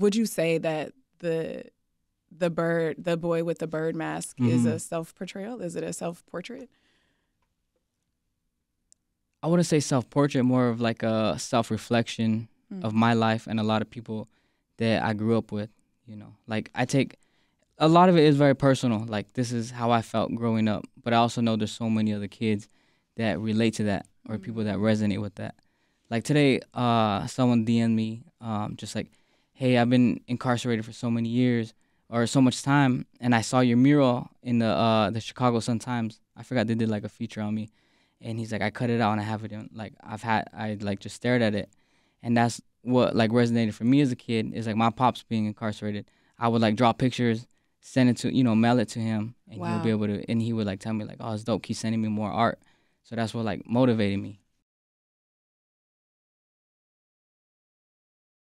would you say that the the bird, the boy with the bird mask, is Mhm. a self portrayal? Is it a self portrait? I wouldn't say self portrait, more of like a self reflection Mm. of my life and a lot of people that I grew up with. You know, like I take a lot of it is very personal. Like this is how I felt growing up, but I also know there's so many other kids that relate to that or people that resonate with that. Like today, uh, someone DM'd me, um, just like, "Hey, I've been incarcerated for so many years or so much time, and I saw your mural in the uh, the Chicago Sun Times. I forgot they did like a feature on me, and he's like, I cut it out and I have it in like I've had I like just stared at it, and that's what like resonated for me as a kid is like my pops being incarcerated. I would like draw pictures, send it to you know mail it to him, and he would be able to and he would like tell me like, oh, it's dope. Keep sending me more art. So that's what like motivated me.